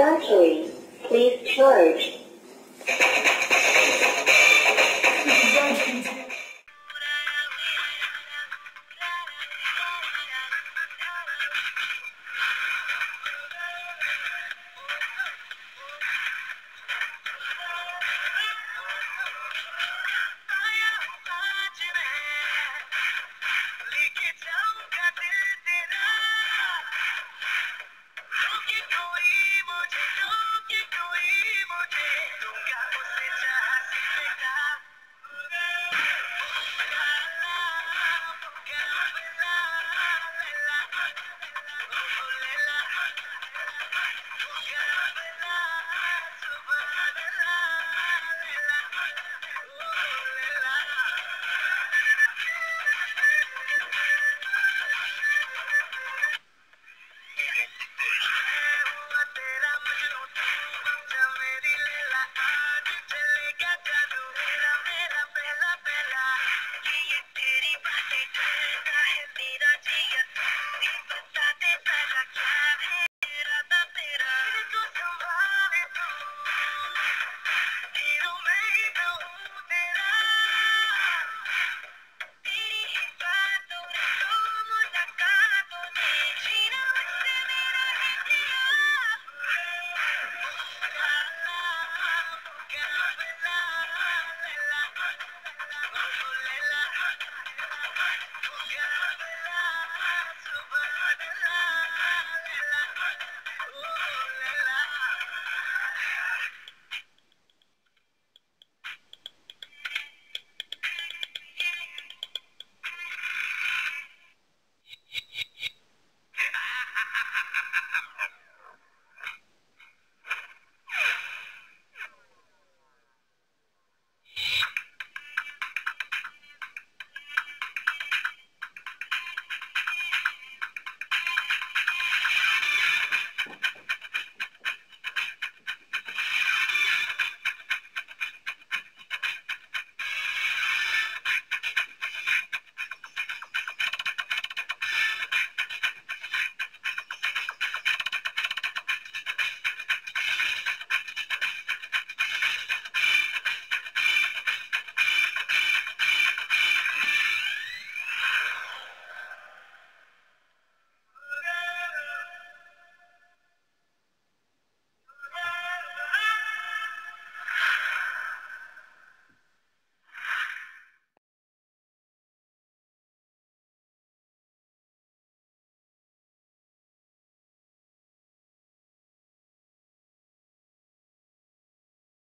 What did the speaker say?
battery. Please charge.